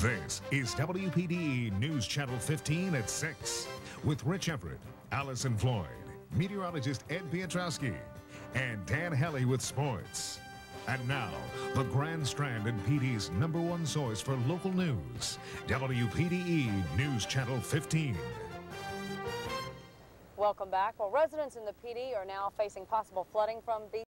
This is WPDE News Channel 15 at 6 with Rich Everitt, Allyson Floyd, meteorologist Ed Piotrowski, and Dan Hellie with sports. And now, the Grand Strand and Pee Dee's number one source for local news, WPDE News Channel 15. Welcome back. Well, residents in the Pee Dee are now facing possible flooding from the